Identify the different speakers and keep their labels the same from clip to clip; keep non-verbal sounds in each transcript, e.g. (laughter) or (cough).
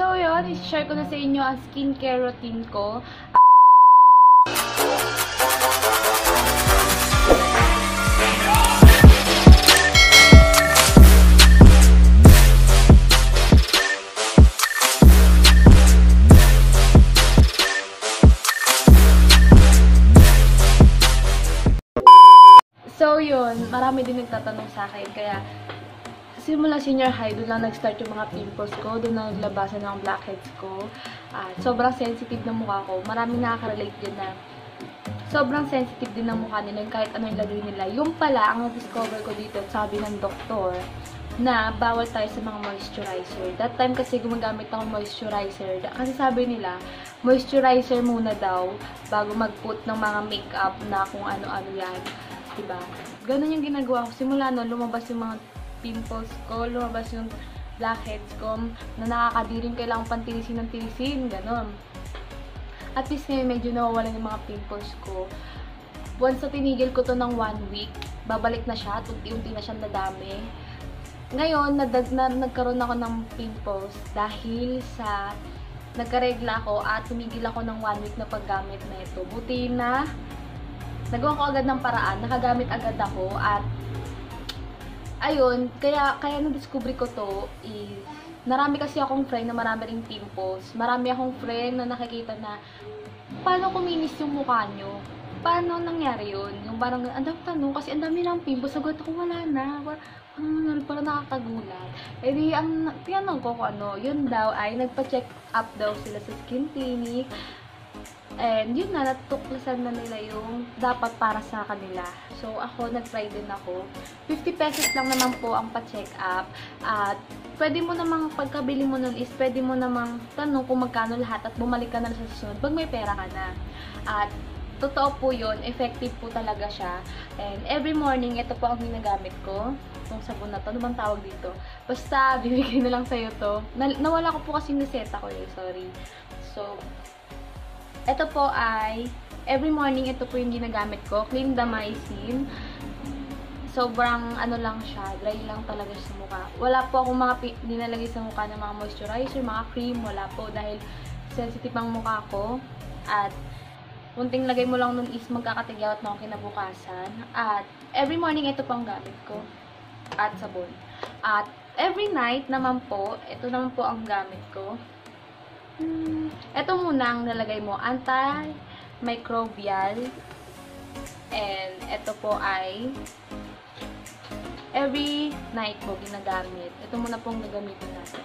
Speaker 1: So, yun, i-share ko na sa inyo ang skincare routine ko. So, yun, marami din nagtatanong sa akin, kaya simula senior high, doon lang nag-start yung mga pimples ko, doon na naglabasan ng blackheads ko. At sobrang sensitive ng mukha ko. Marami nakaka-relate din na sobrang sensitive din ng mukha nila kahit ano ilagay nila. Yung pala, ang na-discover ko dito, sabi ng doktor, na bawal tayo sa mga moisturizer. That time kasi gumagamit ako moisturizer. Kasi sabi nila, moisturizer muna daw bago mag-put ng mga makeup na kung ano-ano yan. Diba? Ganun yung ginagawa ko. Simula no, lumabas yung mga pimples ko, lumabas yung blackheads ko, na nakakadirin, kailangan pang tilisin ng tilisin, ganun. At least ngayon, medyo nawawalan yung mga pimples ko. Once na tinigil ko to ng one week, babalik na siya, unti-unti na siyang nadami. Ngayon, nadag, na, nagkaroon ako ng pimples dahil sa nagkaregla ako at tumigil ako ng one week na paggamit na ito. Buti na nagawa ko agad ng paraan, nakagamit agad ako at ayun, kaya kaya na-discover ko to is marami kasi akong friend na marami ring pimples. Marami akong friend na nakikita na paano kuminis yung mukha nyo? Paano nangyari yun? Yung parang, ang dami tanong, kasi ang dami ng pimples. Sagot ako, wala na. Parang, ano nangyari? Parang nakakagulat. Eh di, ang tinanong ko kung ano, yun daw ay nagpa-check up daw sila sa skin clinic. And yun na, natuklasan na nila yung dapat para sa kanila. So, ako, nag-try din ako. 50 pesos lang naman po ang pa-check up. At, pwede mo namang, pagkabili mo nun is, pwede mo namang tanong kung magkano lahat at bumalik ka na sa susunod pag may pera ka na. At, totoo po yun, effective po talaga siya. And, every morning, ito po ang ginagamit ko. Itong sabon na to, ano tawag dito? Basta, (laughs) bibigay na lang sa'yo to. Na nawala ko po kasi yung reseta ko eh, sorry. So, ito po ay, every morning, ito po yung ginagamit ko. Clindamycin. Sobrang, ano lang siya, dry lang talaga sa mukha. Wala po akong mga dinalagay sa mukha ng mga moisturizer, mga cream, wala po. Dahil sensitive ang mukha ko. At, kunting lagay mo lang nun is magkakatigyawat na ako kinabukasan. At, every morning, ito po ang gamit ko. At sabon. At, every night naman po, ito naman po ang gamit ko. Hmm, ito muna ang nalagay mo, anti-microbial. And ito po ay every night po ginagamit. Ito muna pong gagamitin natin.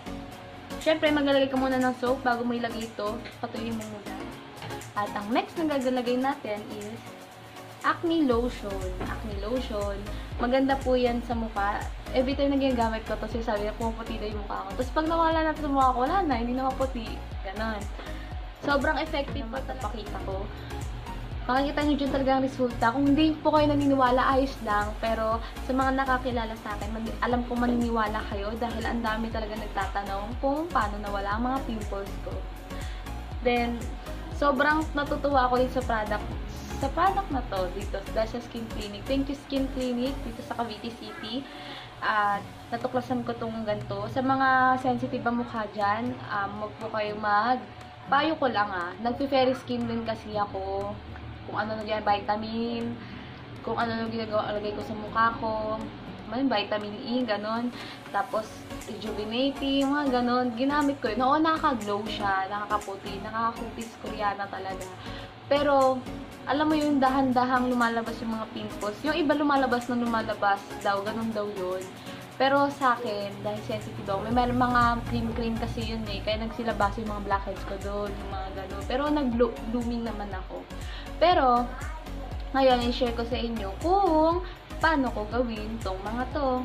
Speaker 1: Siyempre, maglalagay ka muna ng soap bago mo ilagay ito. Patuloy mo muna. At ang next na gagalagay natin is acne lotion. Acne lotion. Maganda po yan sa mukha. Every time na ginagamit ko, tapos sabi ko, pumaputi na yung mukha ko. Tapos pag nawala na sa mukha ko, wala na, hindi na maputi. Ganon. Sobrang effective po tapakita ko. Makikita nyo dyan talaga ang resulta. Kung hindi po kayo naniniwala, ayos lang. Pero sa mga nakakilala sa akin, alam ko maniniwala kayo dahil ang dami talaga nagtatanong kung paano nawala ang mga pimples ko. Then, sobrang natutuwa ako din sa product sa product na to dito sa Skin Clinic. Thank you Skin Clinic dito sa Cavite City. At natuklasan ko tong ganito. Sa mga sensitive ang mukha dyan, um, wag po kayo mag payo ko lang ah. Nagpe-fairy skin din kasi ako. Kung ano na vitamin, kung ano na ginagawa alagay ko sa mukha ko. May vitamin E, ganon. Tapos, rejuvenating, mga ganon. Ginamit ko yun. Oo, nakaka-glow siya, nakakaputi, nakakakutis koreana talaga. Pero, alam mo yung dahan-dahang lumalabas yung mga pimples. Yung iba lumalabas na lumalabas daw, ganun daw yun. Pero sa akin, dahil sensitive ako, may mga cream-cream kasi yun eh. Kaya nagsilabas yung mga blackheads ko doon, yung mga gano'n. Pero nag-blooming naman ako. Pero, ngayon, i-share ko sa inyo kung paano ko gawin tong mga to.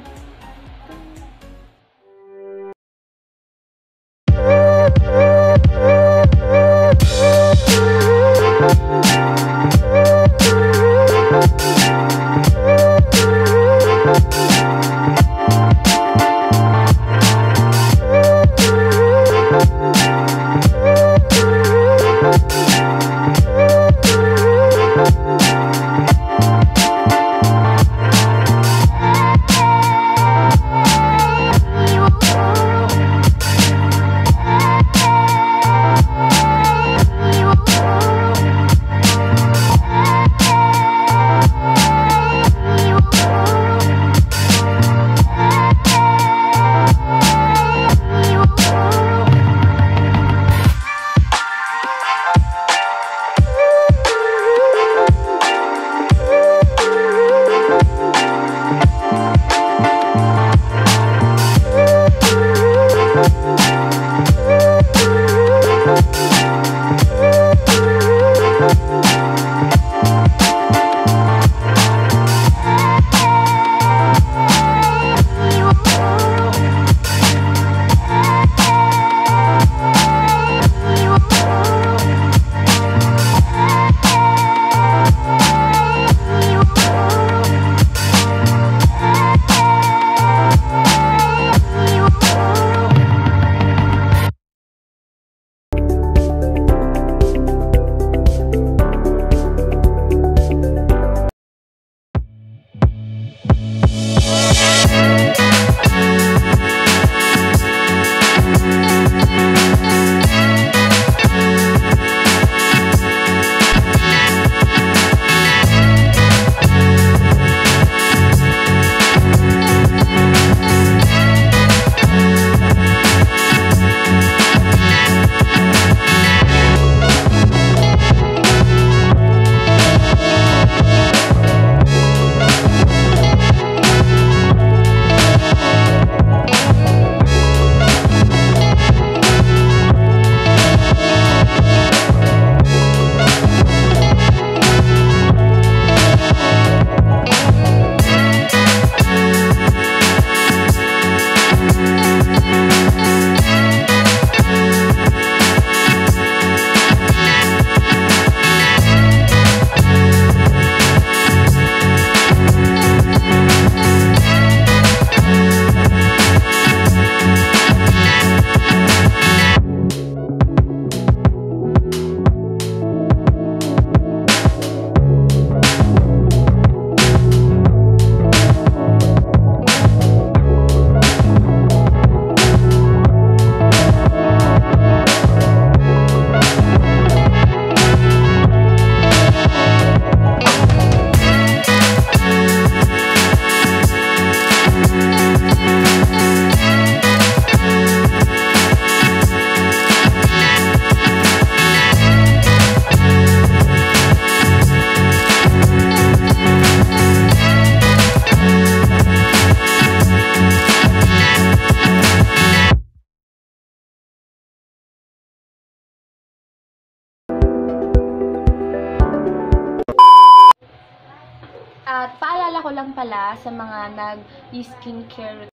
Speaker 1: Ko lang pala sa mga nag-skincare